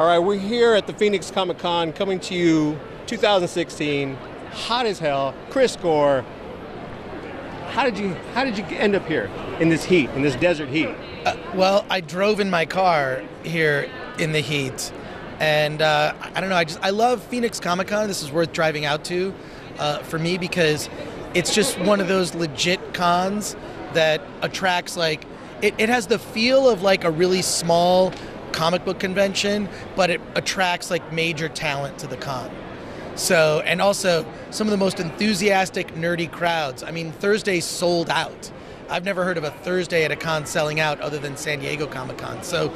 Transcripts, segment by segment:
All right, we're here at the Phoenix Comic Con coming to you 2016. Hot as hell. Chris Gore. How did you how did you end up here in this heat, in this desert heat? Uh, well, I drove in my car here in the heat, and uh, I don't know. I just I love Phoenix Comic Con. This is worth driving out to uh, for me because it's just one of those legit cons that attracts like it, it has the feel of like a really small comic book convention, but it attracts like major talent to the con. So, and also some of the most enthusiastic, nerdy crowds. I mean, Thursday sold out. I've never heard of a Thursday at a con selling out other than San Diego Comic Con. So,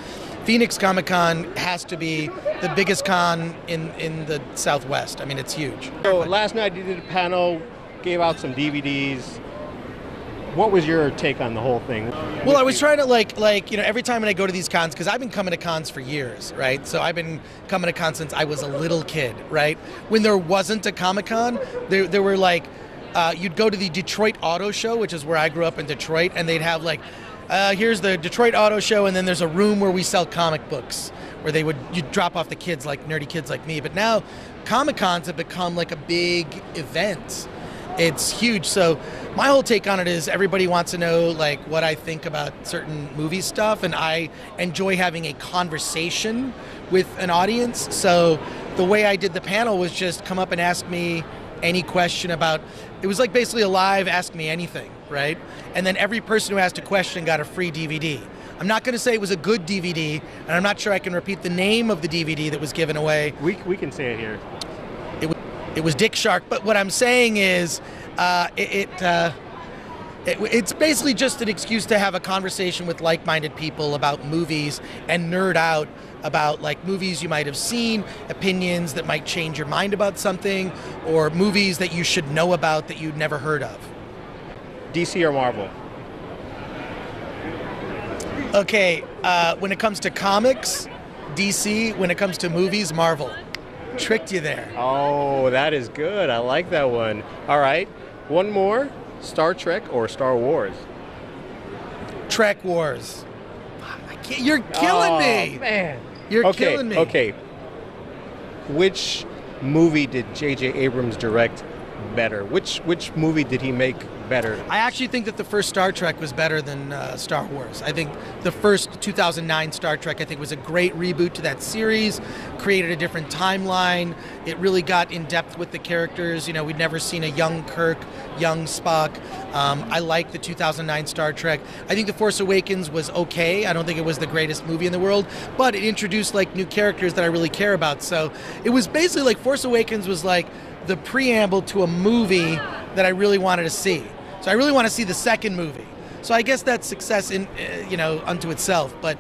Phoenix Comic Con has to be the biggest con in, in the Southwest. I mean, it's huge. So, last night you did a panel, gave out some DVDs. What was your take on the whole thing? Well, I was trying to like like you know every time when I go to these cons because I've been coming to cons for years, right? So I've been coming to cons since I was a little kid, right? When there wasn't a Comic Con, there there were like uh, you'd go to the Detroit Auto Show, which is where I grew up in Detroit, and they'd have like uh, here's the Detroit Auto Show, and then there's a room where we sell comic books where they would you drop off the kids like nerdy kids like me. But now Comic Cons have become like a big event. It's huge. So my whole take on it is everybody wants to know like what I think about certain movie stuff, and I enjoy having a conversation with an audience. So the way I did the panel was just come up and ask me any question about. It was like basically a live ask me anything, right? And then every person who asked a question got a free DVD. I'm not going to say it was a good DVD, and I'm not sure I can repeat the name of the DVD that was given away. We, we can say it here. It was, Dickshark, but what I'm saying is uh, it, it, uh, it, it's basically just an excuse to have a conversation with like-minded people about movies and nerd out about like movies you might have seen, opinions that might change your mind about something, or movies that you should know about that you'd never heard of. DC or Marvel? Okay, uh, when it comes to comics, DC. When it comes to movies, Marvel. Tricked you there. Oh, that is good. I like that one. All right, one more Star Trek or Star Wars? Trek Wars. you're killing oh, me. man. You're okay, killing me. Okay. Which movie did J.J. Abrams direct better? Which which movie did he make better? I actually think that the first Star Trek was better than uh, Star Wars. I think the first 2009 Star Trek, I think, was a great reboot to that series, created a different timeline. It really got in depth with the characters. You know, we'd never seen a young Kirk, young Spock. Um, I like the 2009 Star Trek. I think The Force Awakens was okay. I don't think it was the greatest movie in the world, but it introduced like new characters that I really care about. So it was basically like Force Awakens was like the preamble to a movie that I really wanted to see. So I really want to see the second movie. So I guess that's success in uh, you know unto itself. But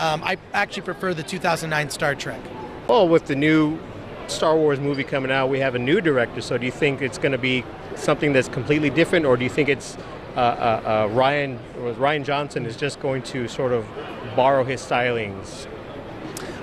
um, I actually prefer the 2009 Star Trek. Well, with the new Star Wars movie coming out, we have a new director. So do you think it's going to be something that's completely different, or do you think it's uh, uh, uh Rian Rian Johnson is just going to sort of borrow his stylings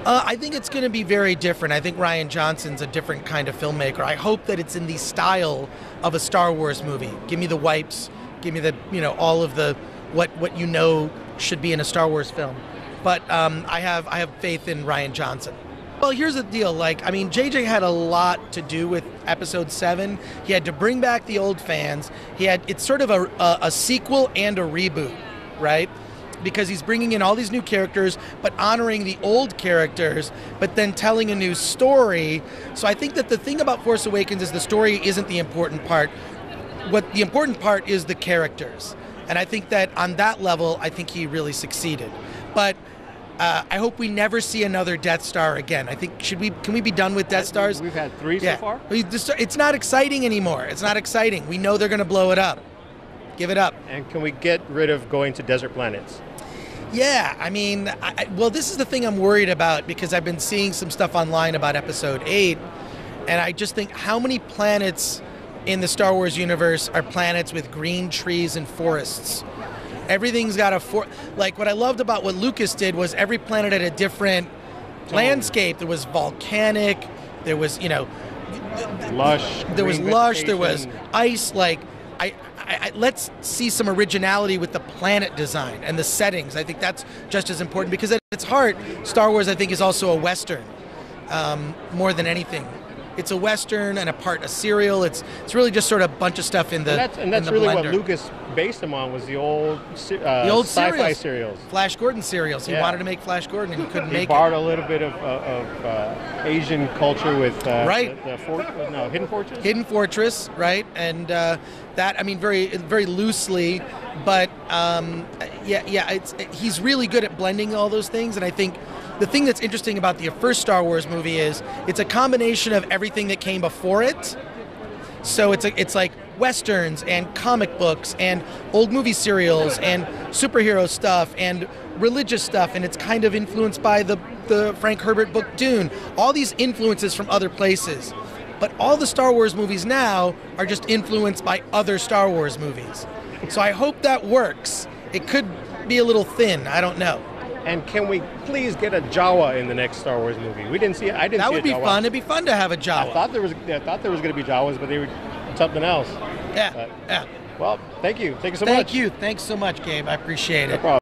uh, I think it's going to be very different. I think Rian Johnson's a different kind of filmmaker. I hope that it's in the style of a Star Wars movie. Give me the wipes. Give me the you know all of the what what you know should be in a Star Wars film. But um, I have I have faith in Rian Johnson. Well, here's the deal. Like, I mean, JJ had a lot to do with Episode Seven. He had to bring back the old fans. He had it's sort of a, a, a sequel and a reboot, right? Because he's bringing in all these new characters, but honoring the old characters, but then telling a new story. So I think that the thing about Force Awakens is the story isn't the important part. What the important part is the characters. And I think that on that level, I think he really succeeded. But uh, I hope we never see another Death Star again. I think should we can we be done with Death Stars? We've had three yeah. so far. It's not exciting anymore. It's not exciting. We know they're going to blow it up. Give it up. And can we get rid of going to desert planets? Yeah, I mean, I, well, this is the thing I'm worried about because I've been seeing some stuff online about Episode Eight, and I just think how many planets in the Star Wars universe are planets with green trees and forests. Everything's got a for like what I loved about what Lucas did was every planet had a different landscape. There was volcanic, there was you know, lush. There was lush. There was ice. Like I, I, I, let's see some originality with the planet design and the settings. I think that's just as important because at its heart, Star Wars, I think, is also a Western. um, more than anything. It's a western and a part a serial. It's it's really just sort of a bunch of stuff in the And that's, and that's really blender. what Lucas based them on was the old uh, the old sci-fi serials. serials. Flash Gordon serials. He Yeah. wanted to make Flash Gordon and he couldn't He make borrowed it. a little bit of, uh, of uh, Asian culture with uh, Right. the, the fort, no Hidden Fortress. Hidden Fortress, right? And uh, that I mean very very loosely, but um, yeah yeah it's he's really good at blending all those things, and I think. The thing that's interesting about the first Star Wars movie is it's a combination of everything that came before it, So it's a, it's like westerns and comic books and old movie serials and superhero stuff and religious stuff, and it's kind of influenced by the the Frank Herbert book Dune. All these influences from other places, but all the Star Wars movies now are just influenced by other Star Wars movies. So I hope that works. It could be a little thin. I don't know. And can we please get a Jawa in the next Star Wars movie? We didn't see. I didn't. That would be Jawa. fun. It'd be fun to have a Jawa. I thought there was. I thought there was going to be Jawas, but they were something else. Yeah. But- yeah. Well, thank you. Thank you so Thank much. Thank you. Thanks so much, Gabe. I appreciate No it. problem.